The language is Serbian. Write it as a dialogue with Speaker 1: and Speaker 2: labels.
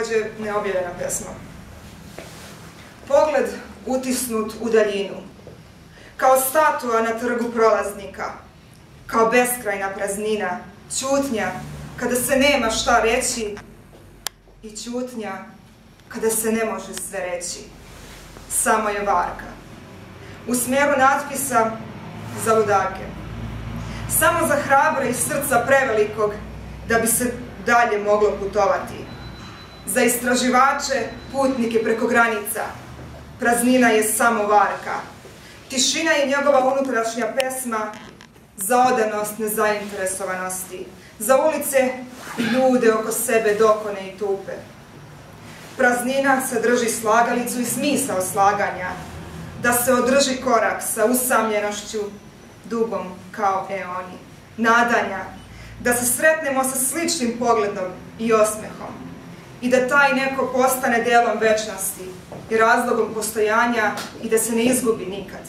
Speaker 1: takođe neobjavljena pesma. Pogled utisnut u daljinu, kao statua na trgu prolaznika, kao beskrajna praznina, ćutnja kada se nema šta reći i ćutnja kada se ne može sve reći. Samo je varka. U smjeru natpisa za ludake. Samo za hrabra i srca prevelikog da bi se dalje moglo putovati. Za istraživače, putnike preko granica, praznina je samo varka. Tišina je njegova unutrašnja pesma za odanost nezainteresovanosti, za ulice i ljude oko sebe dokone i tupe. Praznina sadrži slagalicu i smisao slaganja, da se održi korak sa usamljenošću dugom kao eoni, nadanja, da se sretnemo sa sličnim pogledom i osmehom i da taj neko postane delom večnosti i razlogom postojanja i da se ne izgubi nikad.